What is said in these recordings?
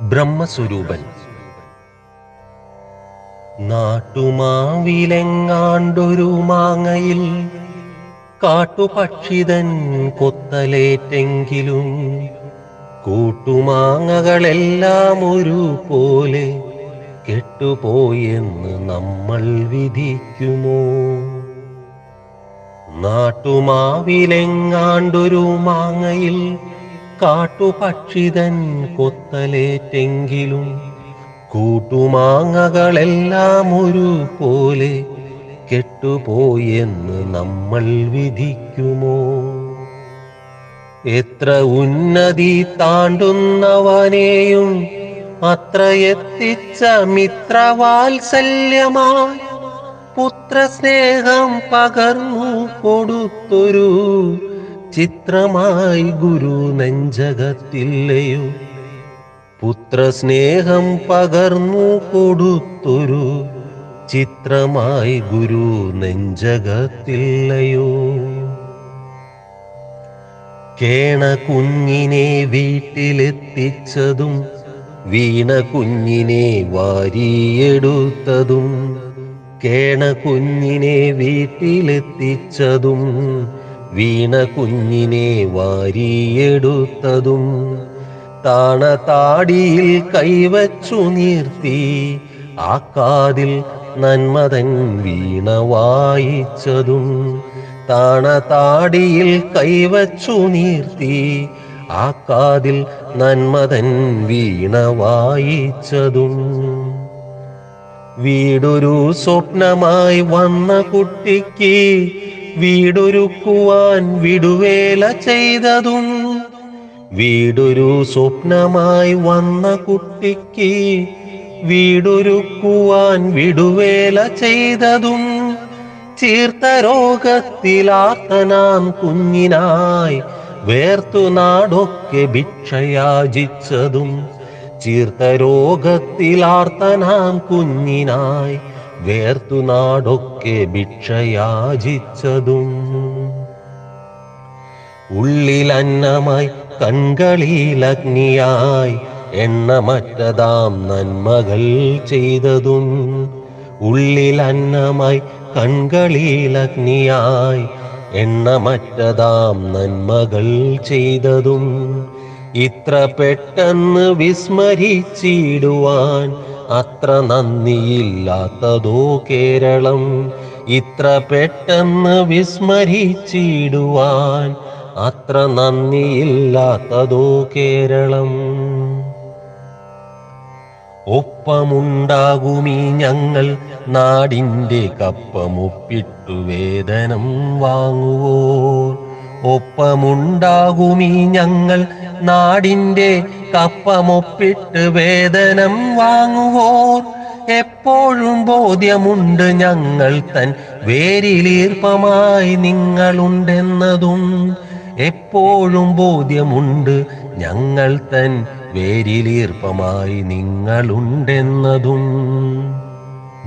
ബ്രഹ്മസ്വരൂപൻ. നാട്ടുമാവിലെങ്ങാണ്ടൊരു മാങ്ങയിൽ കാട്ടുപക്ഷിതൻ കൊത്തലേറ്റെങ്കിലും കൂട്ടുമാങ്ങകളെല്ലാം ഒരു പോലെ കെട്ടുപോയെന്ന് നമ്മൾ വിധിക്കുമോ? നാട്ടുമാവിലെങ്ങാണ്ടൊരു മാങ്ങയിൽ കാട്ടുപക്ഷിതൻ കൊത്തലേറ്റെങ്കിലും കൂട്ടുമാങ്ങകളെല്ലാം ഒരു പോലെ കെട്ടുപോയെന്ന് നമ്മൾ വിധിക്കുമോ? എത്ര ഉന്നതി താണ്ടുന്നവനെയും അത്ര എത്തിച്ച മിത്രവാത്സല്യമായി പുത്രസ്നേഹം പകർന്നു കൊടുത്തൊരു ചിത്രമായി ഗുരു നെഞ്ചകത്തില്ലയോ? പുത്രസ്നേഹം പകർന്നു കൊടുത്തൊരു ചിത്രമായി ഗുരു നെഞ്ചകത്തില്ലയോ? കേണ കുഞ്ഞിനെ വീട്ടിലെത്തിച്ചതും വീണ കുഞ്ഞിനെ വാരിയെടുത്തതും കേണ കുഞ്ഞിനെ വീട്ടിലെത്തിച്ചതും വീണ കുഞ്ഞിനെ വാരിയെടുത്തതും താണ താടിയിൽ കൈവച്ചു നിർത്തി ആ കാതിൽ നന്മതൻ വീണ വായിച്ചതും താണ താടിയിൽ കൈവച്ചു നിർത്തി ആ കാതിൽ നന്മതൻ വീണ വായിച്ചതും. വീടൊരു സ്വപ്നമായി വന്ന കുട്ടിക്ക് വീടൊരുക്കുവാൻ വിടുവേല ചെയ്തതും വീടൊരു സ്വപ്നമായി വന്ന കുട്ടിക്ക് വീടൊരുക്കുവാൻ വിടുവേല ചെയ്തതും ചീർത്ത രോഗത്തിലാത്തനാം കുഞ്ഞിനായി വേർത്തു നാടൊക്കെ ഭിക്ഷയാചിച്ചതും ചീർത്ത രോഗത്തിലാർത്തനാം കുഞ്ഞിനായി വേർത്തു നാടൊക്കെ ഭിക്ഷയാചിച്ചതും. ഉള്ളിലന്നമായി കൺകളിലഗ്നിയായി എണ്ണമറ്റതാം നന്മകൾ ചെയ്തതും. ഉള്ളിലന്നമായി കൺകളിലഗ്നിയായി എണ്ണമറ്റതാം നന്മകൾ ചെയ്തതും. ഇത്ര പെട്ടെന്ന് വിസ്മരിച്ചിടുവാൻ അത്ര നന്ദിയില്ലാത്തതോ കേരളം. ഇത്ര പെട്ടെന്ന് വിസ്മരിച്ചിടുവാൻ അത്ര നന്ദിയില്ലാത്തതോ കേരളം. ഒപ്പമുണ്ടാകുമീ ഞങ്ങൾ നാടിന്റെ കപ്പമൊപ്പിട്ടു വേതനം വാങ്ങുവോ? ഒപ്പമുണ്ടാകുമീ ഞങ്ങൾ നാടിന്റെ കപ്പമൊപ്പിട്ട് വേദനം വാങ്ങുവോർ. എപ്പോഴും ബോധ്യമുണ്ട് ഞങ്ങൾ തൻ വേരിലീർപ്പമായി നിങ്ങളുണ്ടെന്നതും. എപ്പോഴും ബോധ്യമുണ്ട് ഞങ്ങൾ തൻ വേരിലീർപ്പമായി നിങ്ങളുണ്ടെന്നതും.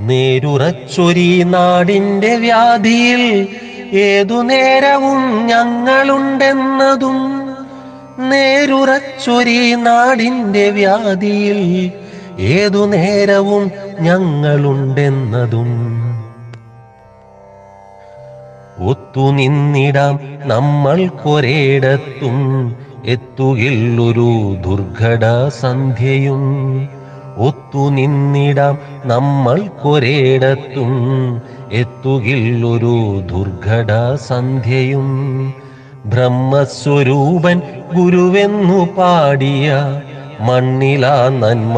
നേരുറച്ചൊരി നാടിന്റെ വ്യാധിയിൽ ഏതു നേരവും ഞങ്ങളുണ്ടെന്നതും. നേരുറച്ചൊരി നാടിന്റെ വ്യാധിയിൽ ഏതു നേരവും ഞങ്ങളുണ്ടെന്നതും. ഒത്തുനിന്നിടാം നമ്മൾക്കൊരേടത്തും എത്തുകില്ലൊരു ദുർഘട സന്ധ്യയും ഒത്തുനിന്നിടാം നമ്മൾക്കൊരേടത്തും എത്തുകില്ലൊരു ദുർഘട സന്ധ്യയും ബ്രഹ്മസ്വരൂപൻ ഗുരുവെന്നു പാടിയ മണ്ണിലാ നന്മ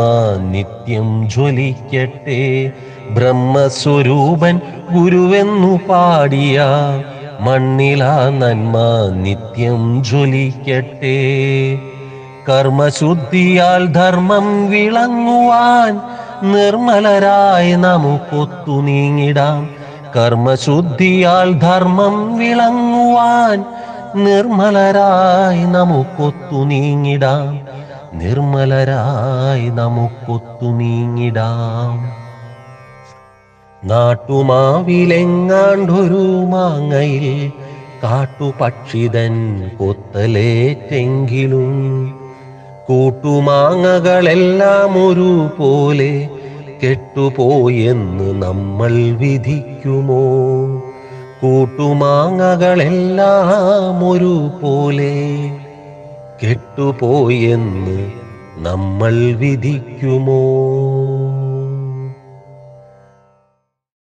നിത്യം ജ്വലിക്കട്ടെ. ബ്രഹ്മസ്വരൂപൻ ഗുരുവെന്നു പാടിയ മണ്ണിലാ നന്മ നിത്യം ജ്വലിക്കട്ടെ. കർമ്മശുദ്ധിയാൽ ധർമ്മം വിളങ്ങുവാൻ നിർമ്മലരായി നമുക്കൊത്തു നീങ്ങിടാം. കർമ്മശുദ്ധിയാൽ ധർമ്മം വിളങ്ങുവാൻ നിർമ്മലരായി നമുക്കൊത്തു നീങ്ങിടാം. നിർമ്മലരായി നമുക്കൊത്തു നീങ്ങിടാം. നാട്ടുമാവിലെങ്ങാണ്ടൊരു മാങ്ങയിൽ കാട്ടുപക്ഷിതൻ കൊത്തലേറ്റെങ്കിലും കൂട്ടുമാങ്ങകളെല്ലാം ഒരുപോലെ കെട്ടുപോയെന്ന് നമ്മൾ വിധിക്കുമോ? കൂട്ടുമാങ്ങകളെല്ലാം ഒരു പോലെ കെട്ടുപോയെന്ന് നമ്മൾ വിധിക്കുമോ?